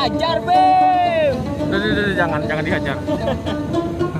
Hajar, Bim. Duh, duh, duh, jangan jangan dihajar